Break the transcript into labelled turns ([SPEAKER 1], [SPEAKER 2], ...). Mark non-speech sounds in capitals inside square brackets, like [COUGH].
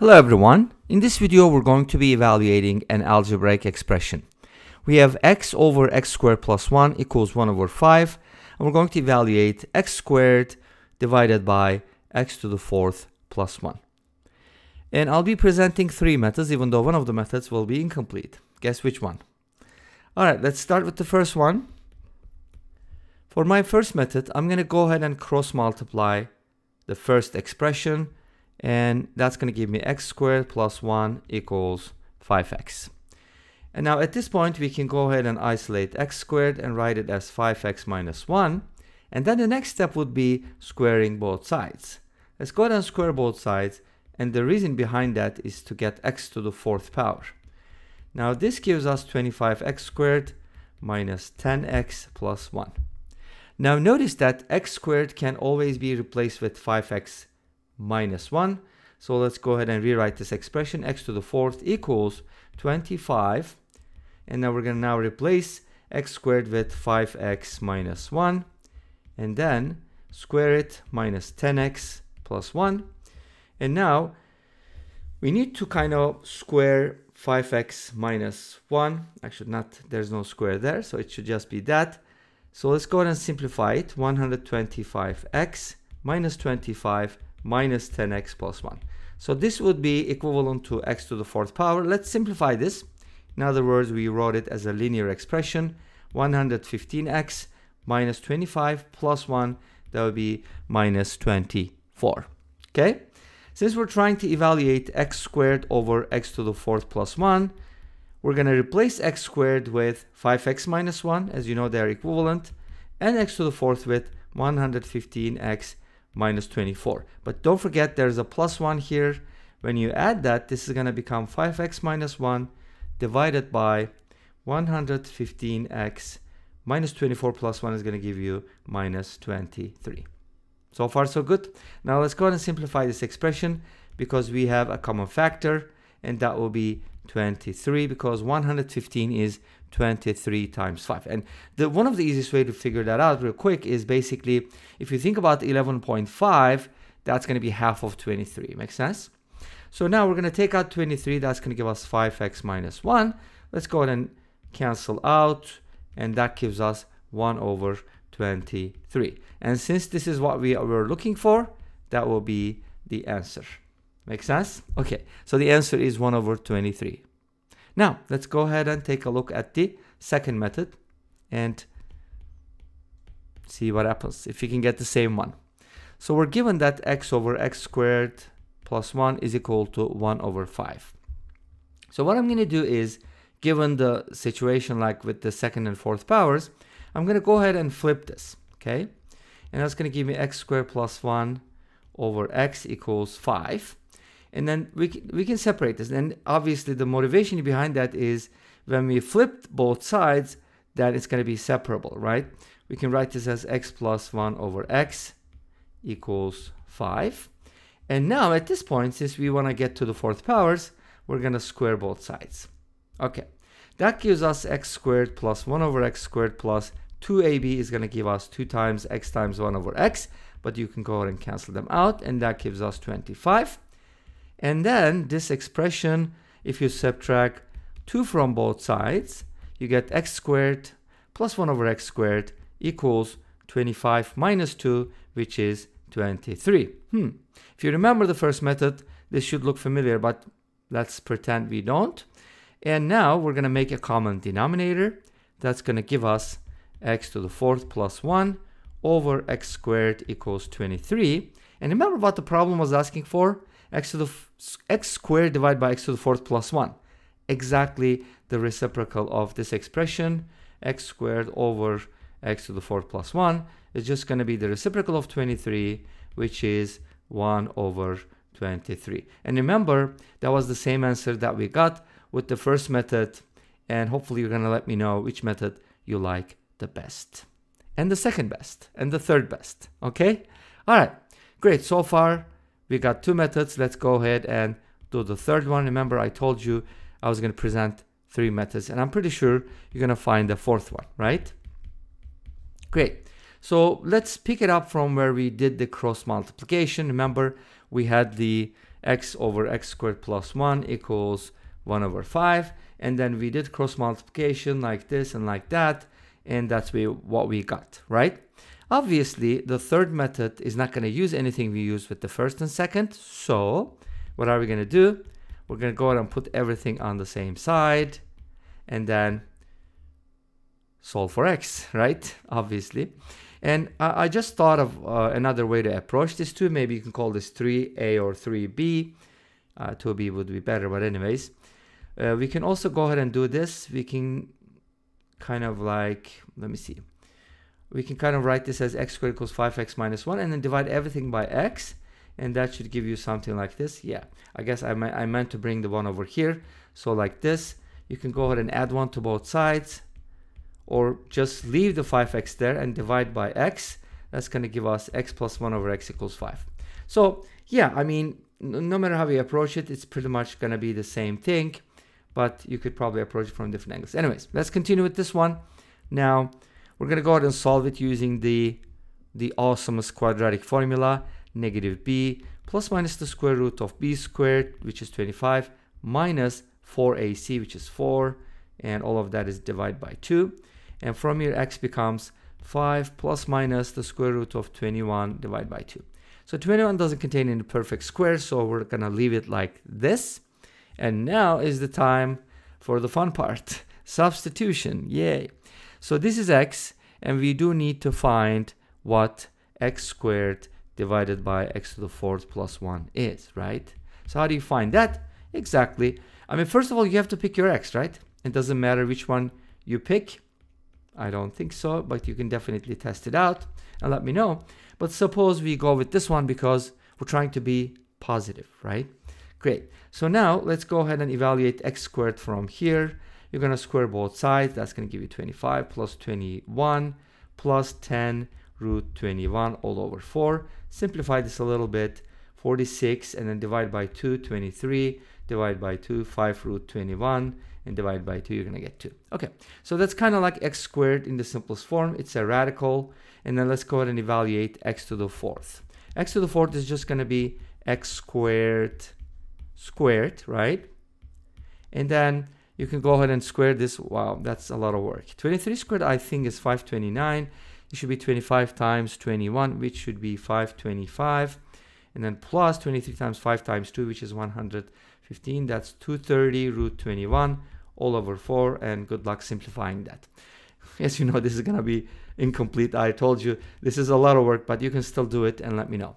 [SPEAKER 1] Hello everyone. In this video we're going to be evaluating an algebraic expression. We have x over x squared plus 1 equals 1 over 5 and we're going to evaluate x squared divided by x to the fourth plus 1. And I'll be presenting three methods even though one of the methods will be incomplete. Guess which one? Alright, let's start with the first one. For my first method, I'm going to go ahead and cross multiply the first expression and that's going to give me x squared plus 1 equals 5x. And now at this point we can go ahead and isolate x squared and write it as 5x minus 1 and then the next step would be squaring both sides. Let's go ahead and square both sides and the reason behind that is to get x to the fourth power. Now this gives us 25x squared minus 10x plus 1. Now notice that x squared can always be replaced with 5x minus 1. So let's go ahead and rewrite this expression. x to the fourth equals 25. And now we're going to now replace x squared with 5x minus 1. And then square it minus 10x plus 1. And now we need to kind of square 5x minus 1. Actually, not, there's no square there, so it should just be that. So let's go ahead and simplify it. 125x minus 25 minus 10x plus 1. So this would be equivalent to x to the fourth power. Let's simplify this. In other words, we wrote it as a linear expression. 115x minus 25 plus 1, that would be minus 24. Okay? Since we're trying to evaluate x squared over x to the fourth plus 1, we're going to replace x squared with 5x minus 1, as you know they're equivalent, and x to the fourth with 115x minus 24. But don't forget there's a plus 1 here. When you add that, this is going to become 5x minus 1 divided by 115x minus 24 plus 1 is going to give you minus 23. So far so good. Now let's go ahead and simplify this expression because we have a common factor and that will be 23 because 115 is 23 times 5. And the one of the easiest way to figure that out real quick is basically if you think about 11.5, that's going to be half of 23. Makes sense? So now we're going to take out 23. That's going to give us 5x minus 1. Let's go ahead and cancel out. And that gives us 1 over 23. And since this is what we were looking for, that will be the answer. Make sense? Okay, so the answer is 1 over 23. Now, let's go ahead and take a look at the second method and see what happens if we can get the same one. So we're given that x over x squared plus 1 is equal to 1 over 5. So what I'm going to do is, given the situation like with the second and fourth powers, I'm going to go ahead and flip this, okay? And that's going to give me x squared plus 1 over x equals 5 and then we can, we can separate this. And obviously the motivation behind that is when we flip both sides that it's going to be separable right? We can write this as x plus 1 over x equals 5 and now at this point since we want to get to the fourth powers we're going to square both sides. Okay. That gives us x squared plus 1 over x squared plus 2ab is going to give us 2 times x times 1 over x but you can go ahead and cancel them out and that gives us 25 and then this expression, if you subtract 2 from both sides, you get x squared plus 1 over x squared equals 25 minus 2, which is 23. Hmm. If you remember the first method, this should look familiar, but let's pretend we don't. And now we're going to make a common denominator. That's going to give us x to the fourth plus 1 over x squared equals 23. And remember what the problem was asking for? X to the x squared divided by x to the fourth plus 1. Exactly the reciprocal of this expression, x squared over x to the fourth plus 1 is just going to be the reciprocal of 23, which is 1 over 23. And remember, that was the same answer that we got with the first method, and hopefully you're going to let me know which method you like the best. And the second best, and the third best, okay? All right, great. So far, we got two methods. Let's go ahead and do the third one. Remember, I told you I was going to present three methods, and I'm pretty sure you're going to find the fourth one, right? Great. So let's pick it up from where we did the cross multiplication. Remember, we had the x over x squared plus 1 equals 1 over 5 and then we did cross multiplication like this and like that and that's what we got right obviously the third method is not going to use anything we used with the first and second so what are we going to do we're going to go ahead and put everything on the same side and then solve for x right obviously and I, I just thought of uh, another way to approach this too. Maybe you can call this 3a or 3b. Uh, 2b would be better, but anyways. Uh, we can also go ahead and do this. We can kind of like, let me see. We can kind of write this as x squared equals 5x minus 1 and then divide everything by x. And that should give you something like this. Yeah, I guess I, I meant to bring the 1 over here. So like this, you can go ahead and add 1 to both sides or just leave the 5x there and divide by x that's going to give us x plus 1 over x equals 5 so yeah i mean no matter how we approach it it's pretty much going to be the same thing but you could probably approach it from different angles anyways let's continue with this one now we're going to go ahead and solve it using the the awesomest quadratic formula negative b plus minus the square root of b squared which is 25 minus 4ac which is 4 and all of that is divided by 2 and from here x becomes 5 plus minus the square root of 21 divided by 2. So 21 doesn't contain any perfect squares, so we're going to leave it like this. And now is the time for the fun part, [LAUGHS] substitution, yay. So this is x, and we do need to find what x squared divided by x to the fourth plus 1 is, right? So how do you find that? Exactly. I mean, first of all, you have to pick your x, right? It doesn't matter which one you pick. I don't think so, but you can definitely test it out and let me know. But suppose we go with this one because we're trying to be positive, right? Great. So now let's go ahead and evaluate x squared from here. You're going to square both sides. That's going to give you 25 plus 21 plus 10 root 21 all over 4. Simplify this a little bit. 46 and then divide by 2, 23, divide by 2, 5 root 21 and divide by 2, you're going to get 2. Okay, so that's kind of like x squared in the simplest form. It's a radical. And then let's go ahead and evaluate x to the fourth. x to the fourth is just going to be x squared squared, right? And then you can go ahead and square this. Wow, that's a lot of work. 23 squared, I think, is 529. It should be 25 times 21, which should be 525. And then plus 23 times 5 times 2, which is 115. that's 230 root 21 all over 4 and good luck simplifying that [LAUGHS] as you know this is gonna be incomplete I told you this is a lot of work but you can still do it and let me know